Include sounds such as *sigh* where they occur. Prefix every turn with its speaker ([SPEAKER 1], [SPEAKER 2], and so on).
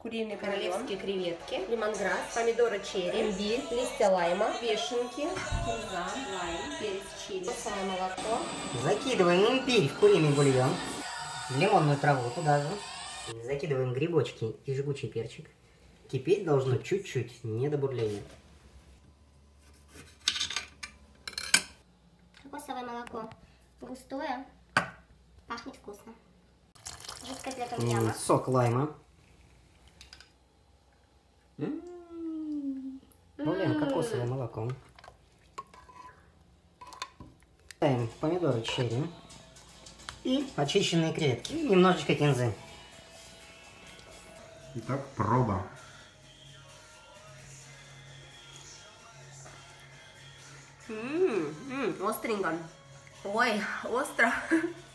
[SPEAKER 1] куриный
[SPEAKER 2] королевские креветки,
[SPEAKER 1] лимонграсс, помидоры черри,
[SPEAKER 2] имбирь,
[SPEAKER 1] листья лайма,
[SPEAKER 2] вешенки, кинза, лайм, перец чили,
[SPEAKER 1] кокосовое молоко.
[SPEAKER 3] Закидываем имбирь в куриный бульон, лимонную траву туда же. Закидываем грибочки и жгучий перчик. Кипеть должно чуть-чуть, не до бурления.
[SPEAKER 4] Кокосовое молоко густое, пахнет вкусно. Жидкость для
[SPEAKER 3] М,
[SPEAKER 4] том-яма.
[SPEAKER 3] Сок лайма. Добавляем кокосовое молоко. Ставим помидоры черри. И очищенные креветки. И немножечко кинзы.
[SPEAKER 5] Итак, проба.
[SPEAKER 1] Ммм, остренько. Ой, остро. *laughs*